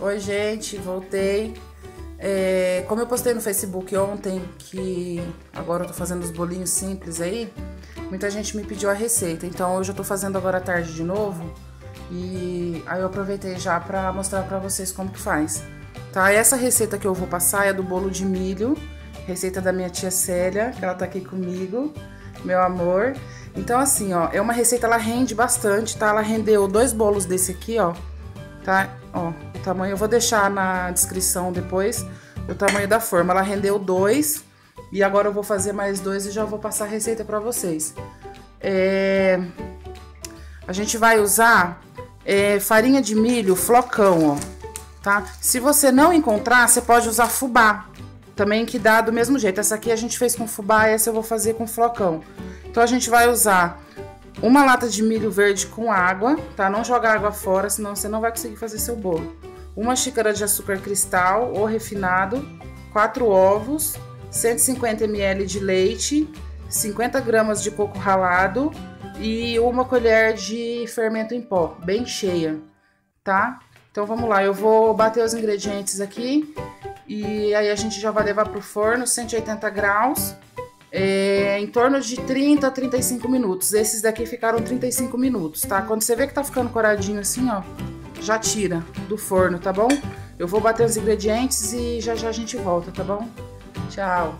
Oi, gente, voltei. É, como eu postei no Facebook ontem, que agora eu tô fazendo os bolinhos simples aí, muita gente me pediu a receita. Então hoje eu tô fazendo agora à tarde de novo. E aí eu aproveitei já pra mostrar pra vocês como que faz. Tá? Essa receita que eu vou passar é do bolo de milho, receita da minha tia Célia, que ela tá aqui comigo, meu amor. Então assim, ó, é uma receita, ela rende bastante, tá? Ela rendeu dois bolos desse aqui, ó, tá? Ó, o tamanho, eu vou deixar na descrição depois o tamanho da forma. Ela rendeu dois e agora eu vou fazer mais dois e já vou passar a receita pra vocês. É... A gente vai usar é, farinha de milho flocão, ó, tá? Se você não encontrar, você pode usar fubá, também que dá do mesmo jeito. Essa aqui a gente fez com fubá, essa eu vou fazer com flocão. Então a gente vai usar uma lata de milho verde com água, tá? Não joga água fora, senão você não vai conseguir fazer seu bolo. Uma xícara de açúcar cristal ou refinado, quatro ovos, 150 ml de leite, 50 gramas de coco ralado e uma colher de fermento em pó, bem cheia, tá? Então vamos lá, eu vou bater os ingredientes aqui e aí a gente já vai levar pro forno, 180 graus, é, em torno de 30 a 35 minutos. Esses daqui ficaram 35 minutos, tá? Quando você vê que tá ficando coradinho assim, ó, já tira do forno, tá bom? Eu vou bater os ingredientes e já já a gente volta, tá bom? Tchau!